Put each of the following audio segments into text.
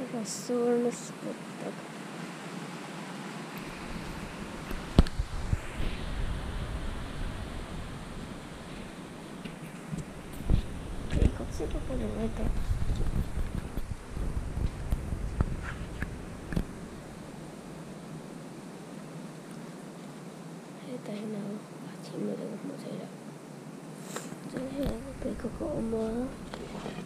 Rasurne s p u t t h a n k o o o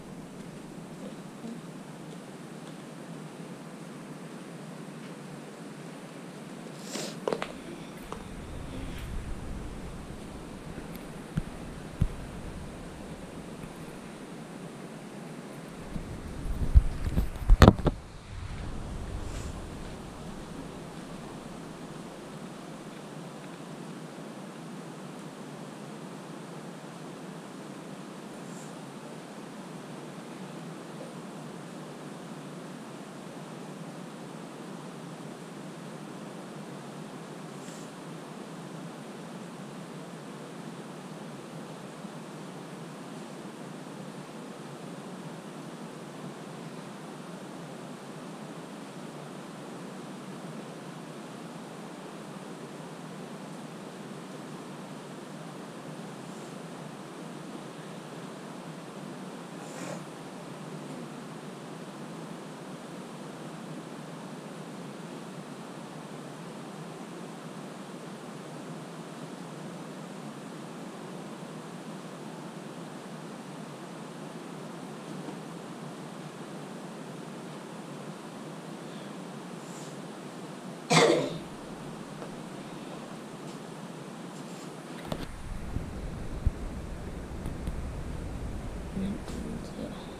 Yeah.